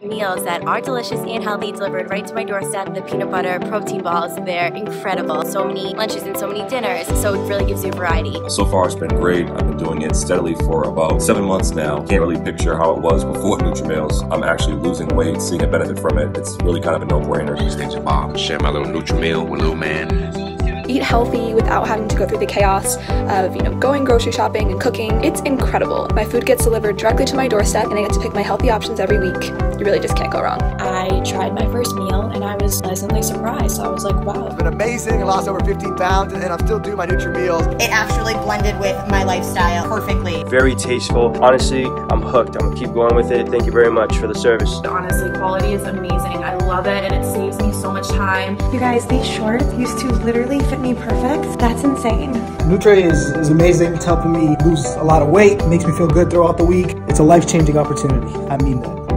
Meals that are delicious and healthy delivered right to my doorstep. The peanut butter protein balls, they're incredible. So many lunches and so many dinners, so it really gives you variety. So far it's been great. I've been doing it steadily for about seven months now. Can't really picture how it was before Nutre Meals. I'm actually losing weight, seeing a benefit from it. It's really kind of a no-brainer. These things are Bob. Share my little Nutre Meal with little man eat healthy without having to go through the chaos of, you know, going grocery shopping and cooking. It's incredible. My food gets delivered directly to my doorstep and I get to pick my healthy options every week. You really just can't go wrong. I tried my first meal and I was pleasantly surprised. I was like, wow. It's been amazing. I lost over 15 pounds and I'm still doing my Nutre-Meals. It actually blended with my lifestyle perfectly. Very tasteful. Honestly, I'm hooked. I'm gonna keep going with it. Thank you very much for the service. Honestly, quality is amazing. I love it and it saves me so much time. You guys, these shorts used to literally fit me perfect. That's insane. Nutre is, is amazing. It's helping me lose a lot of weight. It makes me feel good throughout the week. It's a life-changing opportunity. I mean that.